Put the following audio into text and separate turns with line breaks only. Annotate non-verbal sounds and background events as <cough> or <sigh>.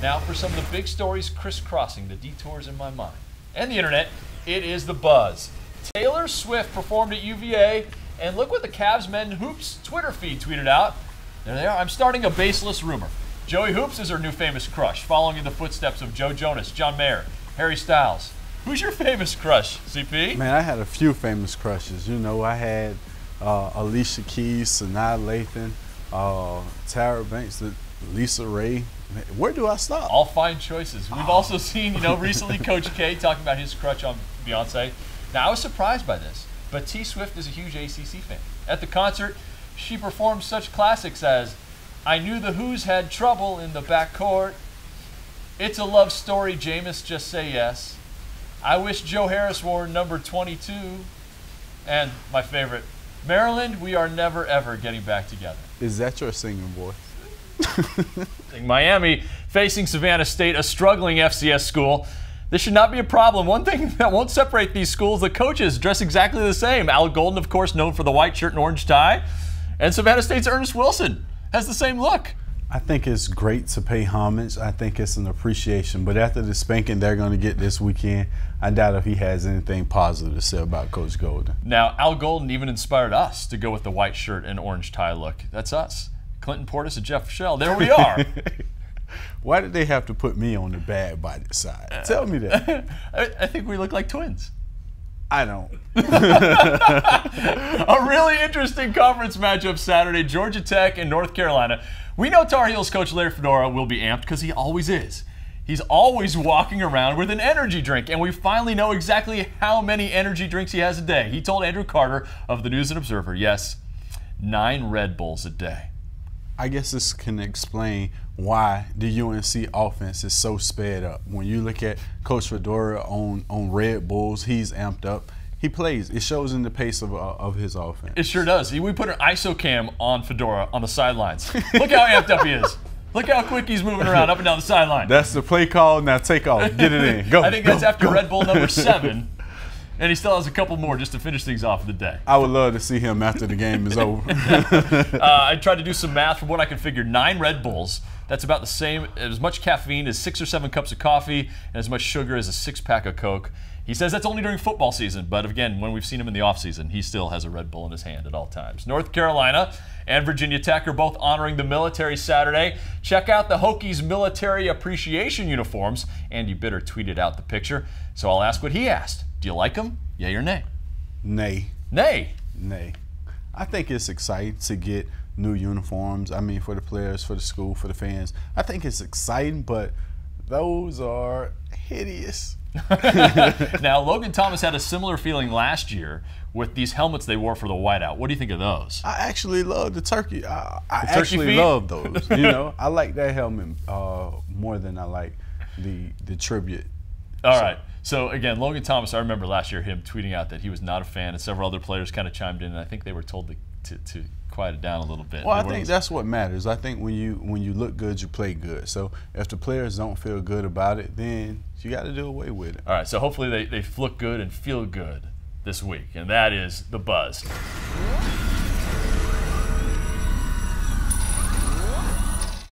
Now, for some of the big stories crisscrossing the detours in my mind and the internet, it is the buzz. Taylor Swift performed at UVA, and look what the Cavs Men Hoops Twitter feed tweeted out. There they are. I'm starting a baseless rumor. Joey Hoops is her new famous crush, following in the footsteps of Joe Jonas, John Mayer, Harry Styles. Who's your famous crush, CP?
Man, I had a few famous crushes. You know, I had uh, Alicia Keys, Sanaa Lathan, uh, Tyra Banks, Lisa Ray. Where do I stop?
All fine choices. We've also seen, you know, recently <laughs> Coach K talking about his crutch on Beyonce. Now, I was surprised by this, but T Swift is a huge ACC fan. At the concert, she performed such classics as I Knew the Hoos Had Trouble in the Backcourt, It's a Love Story, Jameis Just Say Yes, I Wish Joe Harris wore number 22, and my favorite, Maryland, we are never ever getting back together.
Is that your singing voice?
Miami facing Savannah State, a struggling FCS school. This should not be a problem. One thing <laughs> that won't separate these schools, the coaches dress exactly the same. Al Golden, of course, known for the white shirt and orange tie. And Savannah State's Ernest Wilson has the same look.
I think it's great to pay homage. I think it's an appreciation. But after the spanking they're going to get this weekend, I doubt if he has anything positive to say about Coach Golden.
Now, Al Golden even inspired us to go with the white shirt and orange tie look. That's us. Clinton Portis and Jeff Shell. There we are. <laughs>
Why did they have to put me on the bad body side? Tell me that. <laughs>
I think we look like twins.
I don't. <laughs>
a really interesting conference matchup Saturday Georgia Tech and North Carolina. We know Tar Heels coach Larry Fedora will be amped because he always is. He's always walking around with an energy drink, and we finally know exactly how many energy drinks he has a day. He told Andrew Carter of the News and Observer, yes, nine Red Bulls a day.
I guess this can explain why the UNC offense is so sped up. When you look at Coach Fedora on, on Red Bulls, he's amped up. He plays. It shows in the pace of, uh, of his offense.
It sure does. We put an ISO cam on Fedora on the sidelines. Look how amped up he is. Look how quick he's moving around up and down the sideline.
That's the play call. Now take off. Get it in. <laughs> Go.
I think
go,
that's after
go.
Red Bull number seven. <laughs> And he still has a couple more just to finish things off of the day.
I would love to see him after the game is over. <laughs>
uh, I tried to do some math from what I could figure. Nine Red Bulls. That's about the same, as much caffeine as six or seven cups of coffee, and as much sugar as a six pack of Coke. He says that's only during football season, but again, when we've seen him in the offseason, he still has a Red Bull in his hand at all times. North Carolina and Virginia Tech are both honoring the military Saturday. Check out the Hokies military appreciation uniforms. Andy Bitter tweeted out the picture, so I'll ask what he asked. Do you like them? Yay or nay?
Nay.
Nay.
Nay. I think it's exciting to get new uniforms. I mean, for the players, for the school, for the fans. I think it's exciting, but those are hideous. <laughs>
now, Logan Thomas had a similar feeling last year with these helmets they wore for the whiteout. What do you think of those?
I actually love the turkey. I, I the actually turkey love those. you <laughs> know, I like that helmet uh, more than I like the the tribute.
All so. right. So again, Logan Thomas. I remember last year him tweeting out that he was not a fan, and several other players kind of chimed in, and I think they were told to, to, to quiet it down a little bit.
Well, I think that's what matters. I think when you when you look good, you play good. So if the players don't feel good about it, then you got to do away with it.
All right. So hopefully they, they look good and feel good this week, and that is the buzz.